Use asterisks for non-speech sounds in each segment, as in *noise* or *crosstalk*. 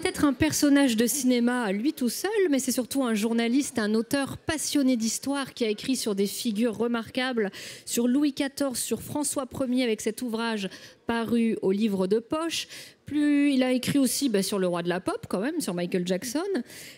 Il pourrait être un personnage de cinéma lui tout seul, mais c'est surtout un journaliste, un auteur passionné d'histoire qui a écrit sur des figures remarquables, sur Louis XIV, sur François Ier avec cet ouvrage paru au livre de poche. Plus, il a écrit aussi bah, sur le roi de la pop, quand même, sur Michael Jackson.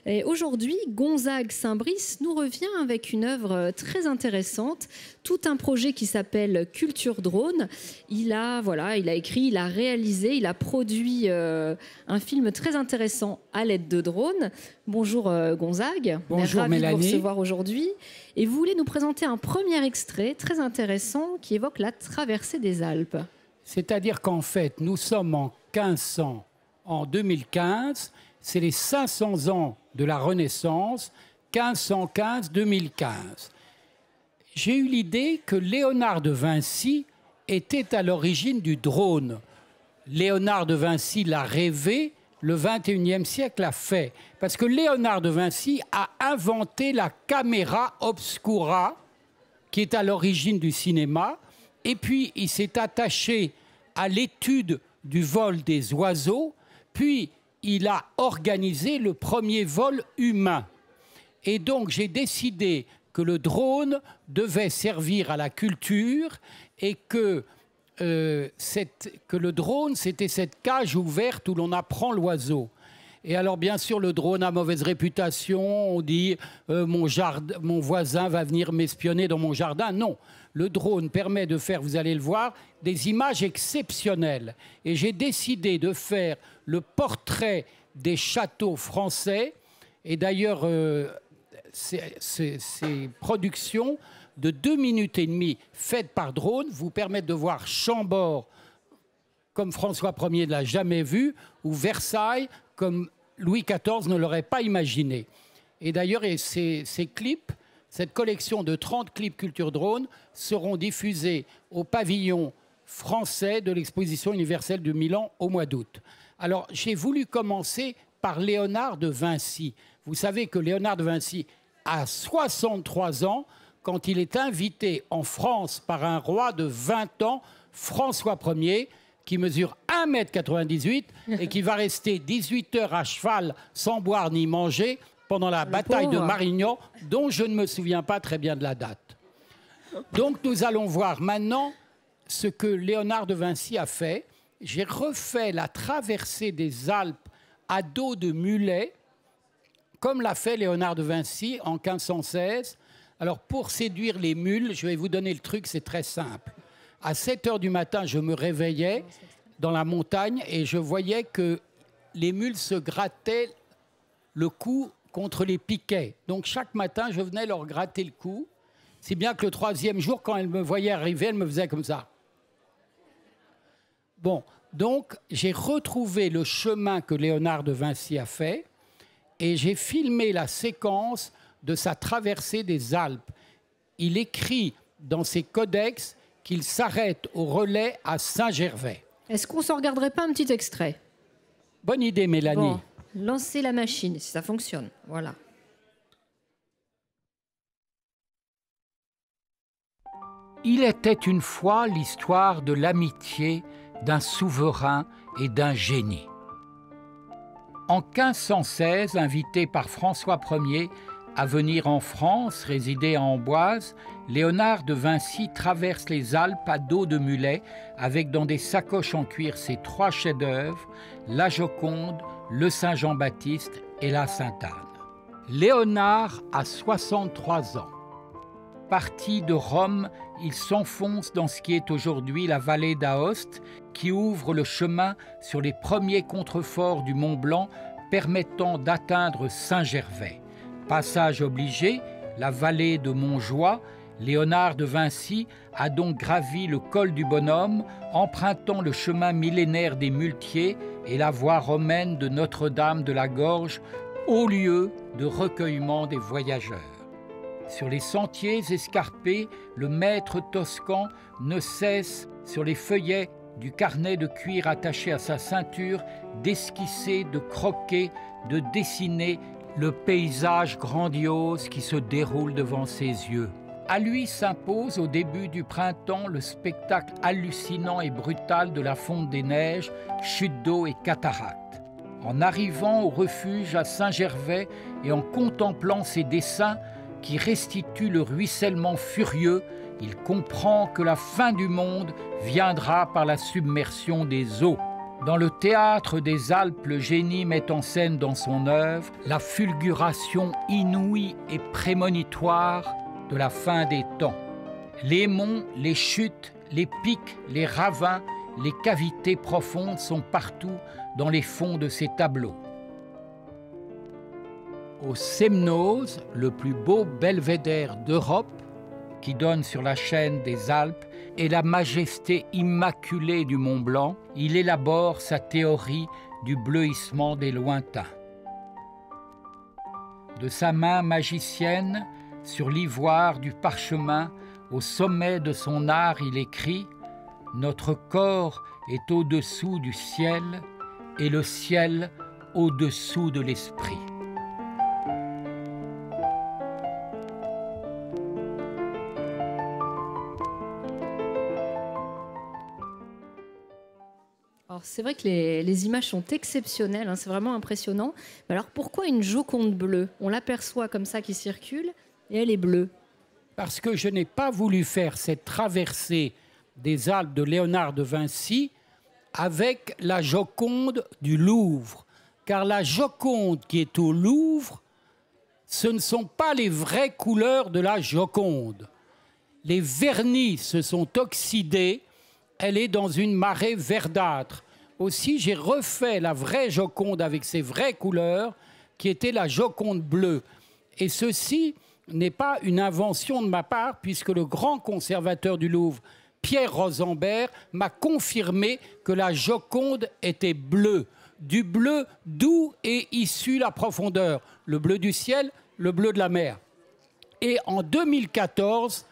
Et aujourd'hui, Gonzague Saint-Brice nous revient avec une œuvre très intéressante, tout un projet qui s'appelle Culture Drone. Il a, voilà, il a écrit, il a réalisé, il a produit euh, un film très intéressant à l'aide de drones. Bonjour euh, Gonzague. Bonjour ravis Mélanie. de vous recevoir aujourd'hui. Et vous voulez nous présenter un premier extrait très intéressant qui évoque la traversée des Alpes. C'est-à-dire qu'en fait, nous sommes en 1500, en 2015, c'est les 500 ans de la Renaissance, 1515-2015. J'ai eu l'idée que Léonard de Vinci était à l'origine du drone. Léonard de Vinci l'a rêvé, le 21e siècle a fait. Parce que Léonard de Vinci a inventé la caméra obscura, qui est à l'origine du cinéma, et puis il s'est attaché à l'étude du vol des oiseaux, puis il a organisé le premier vol humain. Et donc j'ai décidé que le drone devait servir à la culture et que, euh, que le drone, c'était cette cage ouverte où l'on apprend l'oiseau. Et alors, bien sûr, le drone a mauvaise réputation. On dit euh, mon, voisin va venir m'espionner dans mon jardin. Non, le drone permet de faire, vous allez le voir, des images exceptionnelles. Et j'ai décidé de faire le portrait des châteaux français. Et d'ailleurs, euh, ces productions de deux minutes et demie faites par drone vous permettent de voir Chambord comme François Ier ne l'a jamais vu, ou Versailles comme Louis XIV ne l'aurait pas imaginé. Et d'ailleurs, ces, ces clips, cette collection de 30 clips Culture Drone seront diffusés au pavillon français de l'exposition universelle de Milan au mois d'août. Alors, j'ai voulu commencer par Léonard de Vinci. Vous savez que Léonard de Vinci a 63 ans quand il est invité en France par un roi de 20 ans, François Ier, qui mesure 1m98 et qui va rester 18 heures à cheval sans boire ni manger pendant la bataille de. Marignan, dont je ne me souviens pas très bien de la date. Donc nous allons voir maintenant ce que Léonard de Vinci a fait. J'ai refait la traversée des Alpes à dos de mulet, comme l'a fait Léonard de Vinci en 1516. Alors pour séduire les mules, je vais vous donner le truc, c'est très simple. À 7 heures du matin, je me réveillais dans la montagne et je voyais que les mules se grattaient le cou contre les piquets. Donc chaque matin, je venais leur gratter le cou. Si bien que le troisième jour, quand elles me voyaient arriver, elles me faisaient comme ça. Bon, donc j'ai retrouvé le chemin que Léonard de Vinci a fait et j'ai filmé la séquence de sa traversée des Alpes. Il écrit dans ses codex qu'il s'arrête au relais à Saint-Gervais. Est-ce qu'on s'en regarderait pas un petit extrait? Bonne idée, Mélanie. Bon, lancez la machine si ça fonctionne. Voilà. Il était une fois l'histoire de l'amitié d'un souverain et d'un génie. En 1516, invité par François Ier à venir en France, résider à Amboise, Léonard de Vinci traverse les Alpes à dos de mulet avec dans des sacoches en cuir ses trois chefs-d'œuvre, la Joconde, le Saint-Jean-Baptiste et la Sainte-Anne. Léonard a 63 ans. Parti de Rome, il s'enfonce dans ce qui est aujourd'hui la vallée d'Aoste, qui ouvre le chemin sur les premiers contreforts du Mont Blanc permettant d'atteindre Saint-Gervais. Passage obligé, la vallée de Montjoie, Léonard de Vinci a donc gravi le col du Bonhomme, empruntant le chemin millénaire des Muletiers et la voie romaine de Notre-Dame de la Gorge, haut lieu de recueillement des voyageurs. Sur les sentiers escarpés, le maître toscan ne cesse, sur les feuillets du carnet de cuir attaché à sa ceinture, d'esquisser, de croquer, de dessiner le paysage grandiose qui se déroule devant ses yeux. À lui s'impose au début du printemps le spectacle hallucinant et brutal de la fonte des neiges, chute d'eau et cataracte. En arrivant au refuge à Saint-Gervais et en contemplant ses dessins qui restituent le ruissellement furieux, il comprend que la fin du monde viendra par la submersion des eaux. Dans le théâtre des Alpes, le génie met en scène dans son œuvre la fulguration inouïe et prémonitoire de la fin des temps. Les monts, les chutes, les pics, les ravins, les cavités profondes sont partout dans les fonds de ces tableaux. Au Semnoz, le plus beau belvédère d'Europe, qui donne sur la chaîne des Alpes et la majesté immaculée du Mont Blanc, il élabore sa théorie du bleuissement des lointains. De sa main magicienne, sur l'ivoire du parchemin, au sommet de son art, il écrit Notre corps est au-dessous du ciel et le ciel au-dessous de l'esprit. C'est vrai que les, images sont exceptionnelles, hein, c'est vraiment impressionnant. alors pourquoi une Joconde bleue? On l'aperçoit comme ça qui circule et elle est bleue. Parce que je n'ai pas voulu faire cette traversée des Alpes de Léonard de Vinci avec la Joconde du Louvre. Car la Joconde qui est au Louvre, ce ne sont pas les vraies couleurs de la Joconde. Les vernis se sont oxydés, elle est dans une marée verdâtre. Aussi, j'ai refait la vraie Joconde avec ses vraies couleurs, qui était la Joconde bleue. Et ceci n'est pas une invention de ma part, puisque le grand conservateur du Louvre, Pierre Rosenberg, m'a confirmé que la Joconde était bleue. Du bleu d'où est issue la profondeur Le bleu du ciel, le bleu de la mer. Et en 2014,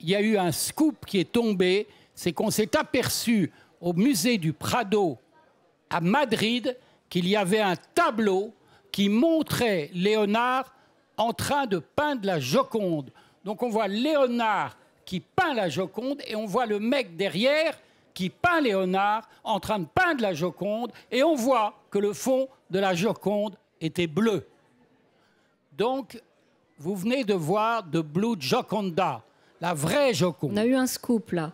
il y a eu un scoop qui est tombé, c'est qu'on s'est aperçu au musée du Prado à Madrid qu'il y avait un tableau qui montrait Léonard en train de peindre la Joconde. Donc on voit Léonard qui peint la Joconde et on voit le mec derrière qui peint Léonard en train de peindre la Joconde et on voit que le fond de la Joconde était bleu. Donc vous venez de voir The Blue Joconda, la vraie Joconde. On a eu un scoop là.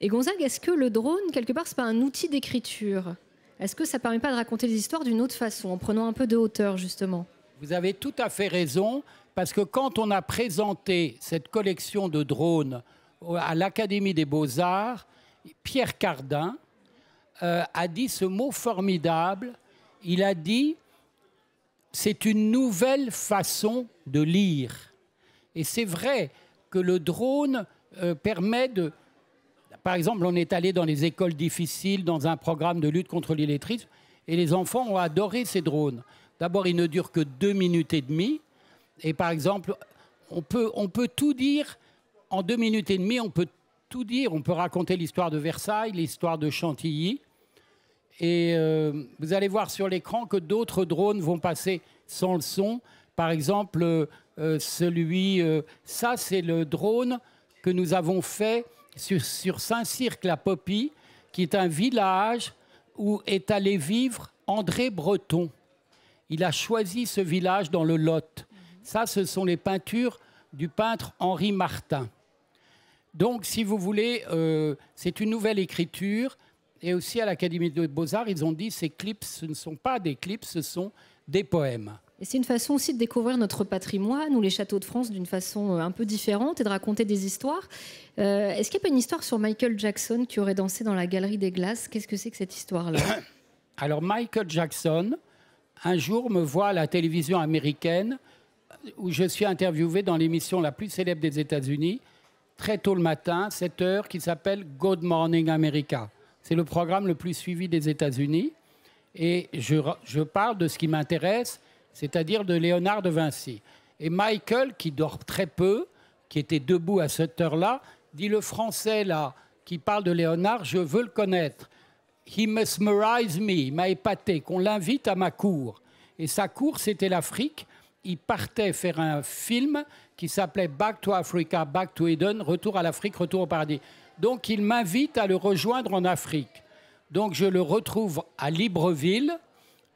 Et Gonzague, est-ce que le drone, quelque part, c'est pas un outil d'écriture? Est-ce que ça permet pas de raconter les histoires d'une autre façon, en prenant un peu de hauteur, justement? Vous avez tout à fait raison, parce que quand on a présenté cette collection de drones à l'Académie des Beaux-Arts, Pierre Cardin euh, a dit ce mot formidable. Il a dit c'est une nouvelle façon de lire. Et c'est vrai que le drone euh, permet de, par exemple, on est allé dans les écoles difficiles, dans un programme de lutte contre l'illettrisme, et les enfants ont adoré ces drones. D'abord, ils ne durent que deux minutes et demie. Et par exemple, on peut, tout dire en deux minutes et demie, on peut tout dire. On peut raconter l'histoire de Versailles, l'histoire de Chantilly. Et euh, vous allez voir sur l'écran que d'autres drones vont passer sans le son. Par exemple, euh, celui, euh, ça c'est le drone que nous avons fait sur, Saint-Cirque-la-Popie, qui est un village où est allé vivre André Breton. Il a choisi ce village dans le Lot. Ça, ce sont les peintures du peintre Henri Martin. Donc, si vous voulez, euh, c'est une nouvelle écriture. Et aussi à l'Académie des Beaux-Arts, ils ont dit ces clips, ce ne sont pas des clips, ce sont des poèmes. Et c'est une façon aussi de découvrir notre patrimoine ou les châteaux de France d'une façon euh, un peu différente et de raconter des histoires. Euh, est-ce qu'il n'y a pas une histoire sur Michael Jackson qui aurait dansé dans la galerie des glaces? Qu'est-ce que c'est que cette histoire-là? *coughs* Alors Michael Jackson, un jour, me voit à la télévision américaine où je suis interviewé dans l'émission la plus célèbre des États-Unis, très tôt le matin, 7 heures, qui s'appelle Good Morning America. C'est le programme le plus suivi des États-Unis. Et je, parle de ce qui m'intéresse, c'est-à-dire de Léonard de Vinci. Et Michael, qui dort très peu, qui était debout à cette heure-là, dit le français là, qui parle de Léonard, je veux le connaître. He mesmerized me, il m'a épaté, qu'on l'invite à ma cour. Et sa cour, c'était l'Afrique. Il partait faire un film qui s'appelait Back to Africa, Back to Eden, Retour à l'Afrique, Retour au paradis. Donc il m'invite à le rejoindre en Afrique. Donc je le retrouve à Libreville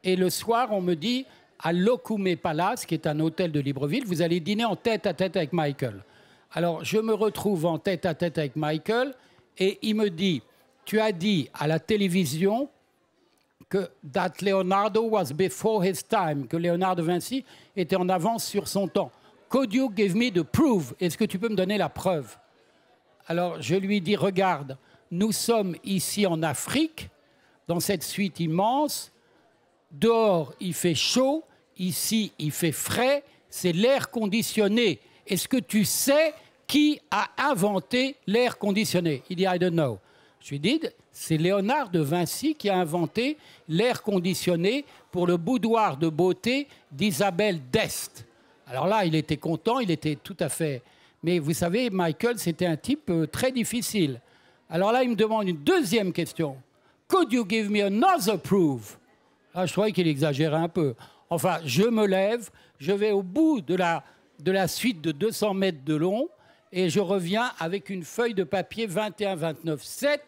Et le soir, on me dit, à l'Okume Palace, qui est un hôtel de Libreville, vous allez dîner en tête à tête avec Michael. Alors, je me retrouve en tête à tête avec Michael et il me dit, tu as dit à la télévision que that Leonardo was before his time, que Léonard de Vinci était en avance sur son temps. Could you give me the proof? Est-ce que tu peux me donner la preuve? Alors je lui dis, regarde, nous sommes ici en Afrique, dans cette suite immense. Dehors, il fait chaud, ici, il fait frais, c'est l'air conditionné. Est-ce que tu sais qui a inventé l'air conditionné? Il dit, I don't know. Je lui dis, c'est Léonard de Vinci qui a inventé l'air conditionné pour le boudoir de beauté d'Isabelle d'Est. Alors là, il était content, il était tout à fait... Mais vous savez, Michael, c'était un type euh, très difficile. Alors là, il me demande une deuxième question. Could you give me another proof? Là, je trouvais qu'il exagérait un peu. Enfin, je me lève, je vais au bout de la, de la suite de 200 mètres de long et je reviens avec une feuille de papier 21-29-7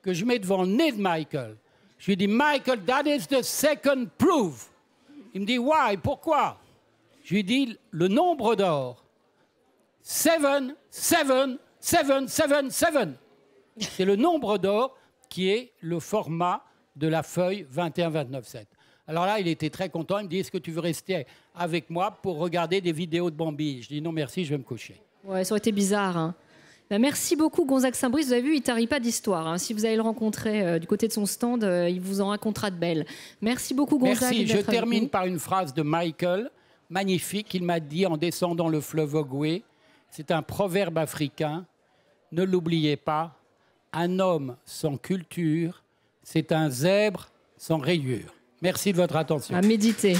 que je mets devant le nez de Michael. Je lui dis, Michael, that is the second proof. Il me dit, why? Pourquoi? Je lui dis, le nombre d'or. Seven, seven, seven, seven, seven. C'est le nombre d'or qui est le format de la feuille 21-29-7. Alors là, il était très content. Il me dit Est-ce que tu veux rester avec moi pour regarder des vidéos de Bambi? Je dis Non, merci, je vais me coucher. Ouais, ça aurait été bizarre. Hein. Bah, merci beaucoup, Gonzague Saint-Brice. Vous avez vu, il ne tarit pas d'histoire. Hein. Si vous allez le rencontrer euh, du côté de son stand, euh, il vous en racontera de belles. Merci beaucoup, Gonzague. Merci. Je termine par une phrase de Michael, magnifique. Il m'a dit en descendant le fleuve Ogwe c'est un proverbe africain. Ne l'oubliez pas, un homme sans culture, c'est un zèbre sans rayure. Merci de votre attention. À méditer.